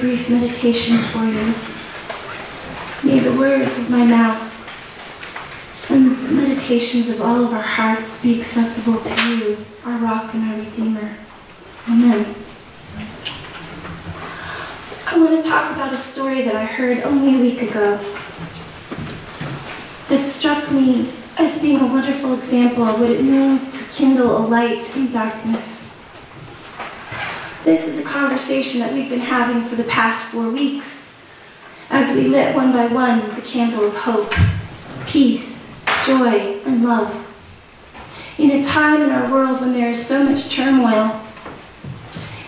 brief meditation for you. May the words of my mouth and the meditations of all of our hearts be acceptable to you, our rock and our redeemer. Amen. I want to talk about a story that I heard only a week ago that struck me as being a wonderful example of what it means to kindle a light in darkness. This is a conversation that we've been having for the past four weeks. As we lit one by one the candle of hope, peace, joy, and love. In a time in our world when there is so much turmoil,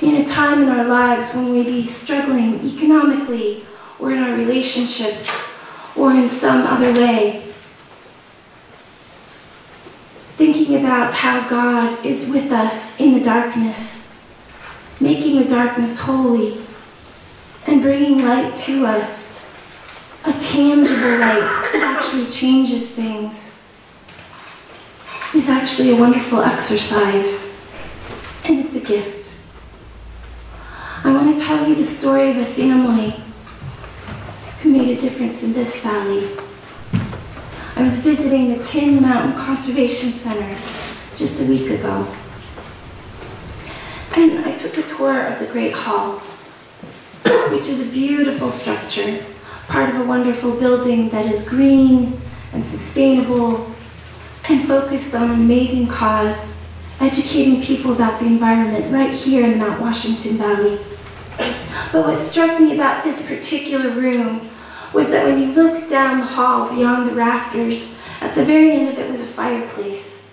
in a time in our lives when we be struggling economically or in our relationships or in some other way, thinking about how God is with us in the darkness, making the darkness holy, and bringing light to us, a tangible light that actually changes things, is actually a wonderful exercise, and it's a gift. I want to tell you the story of a family who made a difference in this valley. I was visiting the Tin Mountain Conservation Center just a week ago. And I took a tour of the Great Hall, which is a beautiful structure, part of a wonderful building that is green and sustainable and focused on an amazing cause, educating people about the environment right here in the Mount Washington Valley. But what struck me about this particular room was that when you looked down the hall beyond the rafters, at the very end of it was a fireplace.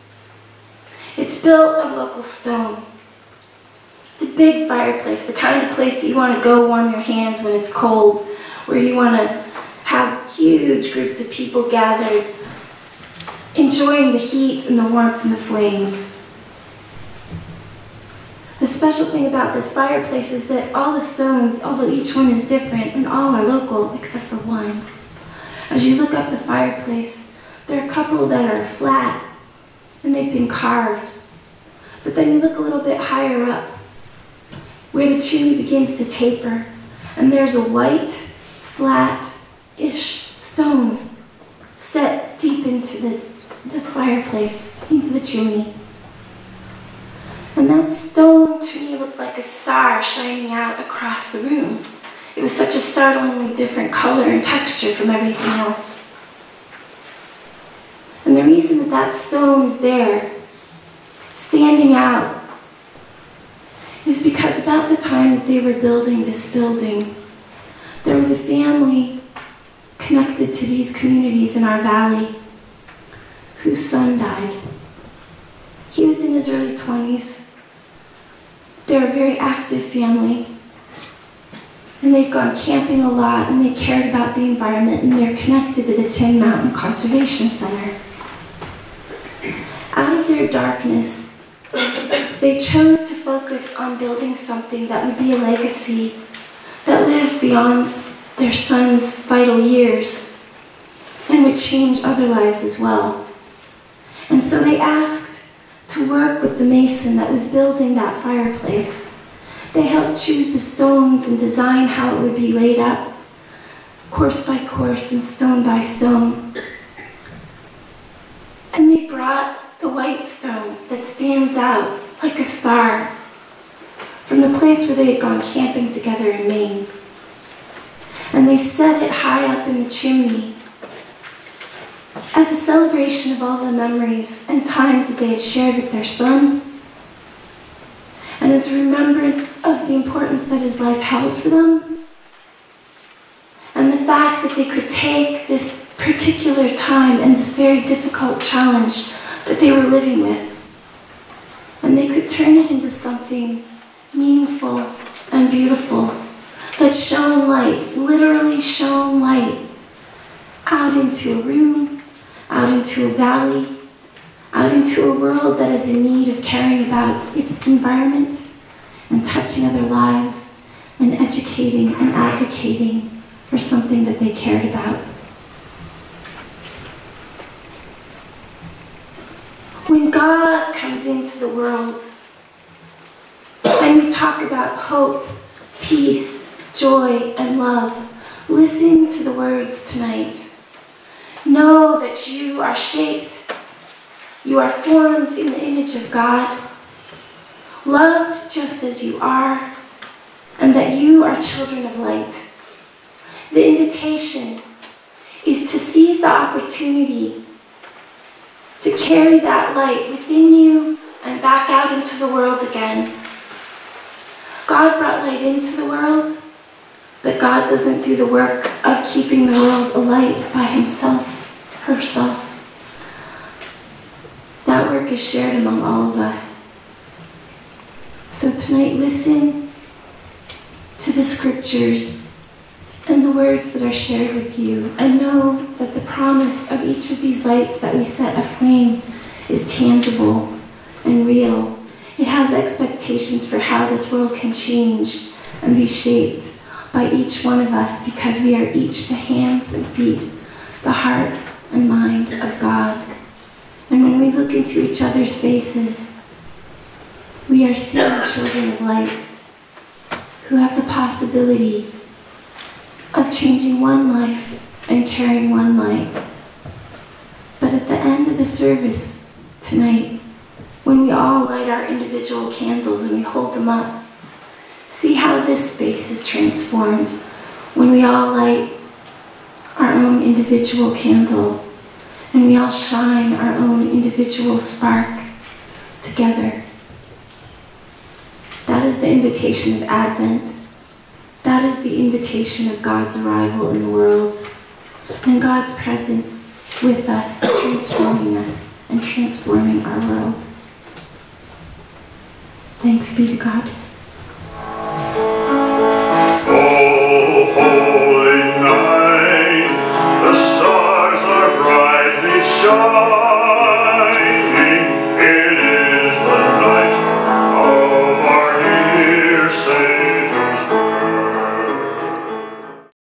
It's built of local stone. It's a big fireplace, the kind of place that you want to go warm your hands when it's cold, where you want to have huge groups of people gathered, enjoying the heat and the warmth and the flames. The special thing about this fireplace is that all the stones, although each one is different, and all are local except for one. As you look up the fireplace, there are a couple that are flat and they've been carved. But then you look a little bit higher up where the chimney begins to taper and there's a white, flat-ish stone set deep into the, the fireplace, into the chimney. And that stone to me looked like a star shining out across the room. It was such a startlingly different color and texture from everything else. And the reason that that stone is there, standing out, is because about the time that they were building this building, there was a family connected to these communities in our valley whose son died. He was in his early 20s. They're a very active family. And they've gone camping a lot and they cared about the environment and they're connected to the Tin Mountain Conservation Center. Out of their darkness, they chose to focus on building something that would be a legacy that lived beyond their son's vital years and would change other lives as well. And so they asked to work with the mason that was building that fireplace. They helped choose the stones and design how it would be laid up, course by course and stone by stone. And they brought the white stone that stands out like a star from the place where they had gone camping together in Maine. And they set it high up in the chimney as a celebration of all the memories and times that they had shared with their son, and as a remembrance of the importance that his life held for them, and the fact that they could take this particular time and this very difficult challenge that they were living with, and they could turn it into something meaningful and beautiful that shone light, literally shone light, out into a room out into a valley, out into a world that is in need of caring about its environment and touching other lives and educating and advocating for something that they cared about. When God comes into the world and we talk about hope, peace, joy, and love. Listen to the words tonight. Know that you are shaped, you are formed in the image of God, loved just as you are, and that you are children of light. The invitation is to seize the opportunity to carry that light within you and back out into the world again. God brought light into the world, but God doesn't do the work of keeping the world alight by himself, herself. That work is shared among all of us. So tonight, listen to the scriptures and the words that are shared with you, and know that the promise of each of these lights that we set aflame is tangible and real. It has expectations for how this world can change and be shaped by each one of us because we are each the hands and feet, the heart and mind of God. And when we look into each other's faces, we are seeing children of light who have the possibility of changing one life and carrying one light. But at the end of the service tonight, when we all light our individual candles and we hold them up, see how this space is transformed when we all light our own individual candle and we all shine our own individual spark together. That is the invitation of Advent. That is the invitation of God's arrival in the world and God's presence with us, transforming us and transforming our world. Thanks be to God.